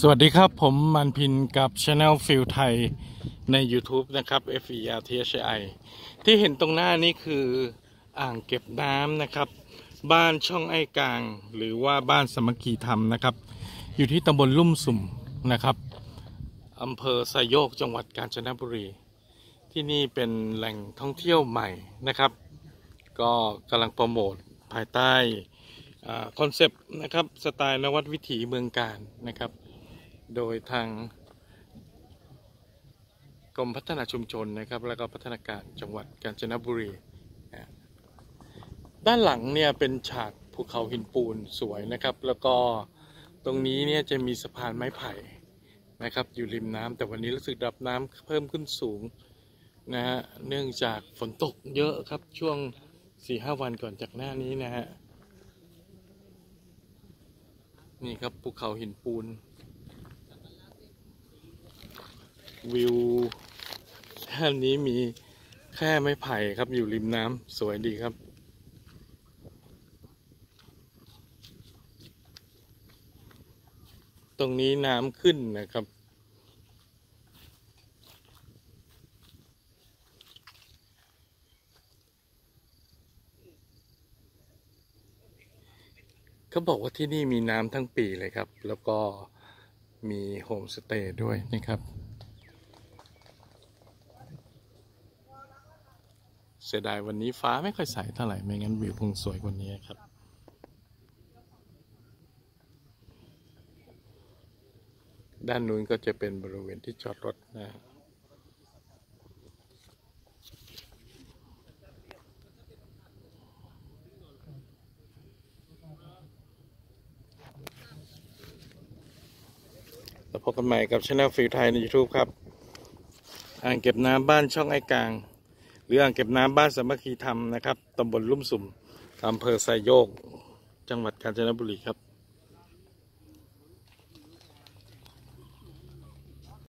สวัสดีครับ ผมมันพินกับ Channel ฟิลไทยใน YouTube นะครับ F E R T H I ที่เห็นตรงหน้านี้คืออ่างเก็บน้ำนะครับ บ้านช่องไอ้กลาง หรือว่าบ้านสามัคคีธรรมนะครับ อยู่ที่ตำบลลุ่มสุ่มนะครับอำเภอไซโยกจังหวัดกาญจนบุรี ที่นี่เป็นแหล่งท่องเที่ยวใหม่นะครับ ก็กำลังโปรโมทภายใต้คอนเซปต์นะครับสไตล์นวัดวิถีเมืองการนะครับ โดยทางกรมพัฒนาชุมชนนะครับ แล้วก็พัฒนาการจังหวัดกาญจนบุรี ด้านหลังเนี่ยเป็นฉากภูเขาหินปูนสวยนะครับ แล้วก็ตรงนี้เนี่ยจะมีสะพานไม้ไผ่นะครับ อยู่ริมน้ำแต่วันนี้รู้สึกดับน้ำเพิ่มขึ้นสูงนะฮะเนื่องจากฝนตกเยอะครับช่วงสี่ห้าวันก่อนจากหน้านี้นะฮะนี่ครับภูเขาหินปูน วิวด้านนี้มีแค่ไม้ไผ่ครับอยู่ริมน้ำสวยดีครับ ตรงนี้น้ำขึ้นนะครับ เขาบอกว่าที่นี่มีน้ำทั้งปีเลยครับ แล้วก็มีโฮมสเตย์ด้วยนะครับ เสียดายวันนี้ฟ้าไม่ค่อยใสเท่าไหร่ไม่งั้นวิวคงสวยกว่านี้ครับด้านนู้นก็จะเป็นบริเวณที่จอดรถนะแล้วพบกันใหม่กับช anel ฟิลไทยใน YouTube ครับ อ่างเก็บน้ำบ้านช่องไอ้กลาง หรืออ่างเก็บน้ำบ้านสามัคคีธรรมนะครับตำบลลุ่มสุ่มอำเภอไซโยก จังหวัดกาญจนบุรีครับ